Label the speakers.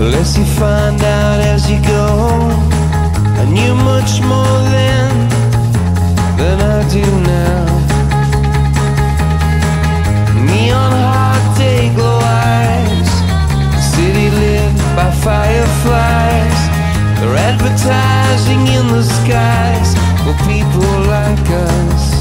Speaker 1: Unless you find out as you go. I knew much more then than I do now. Neon hot day glow eyes, city lit by fireflies. They're advertising in the skies for people like us.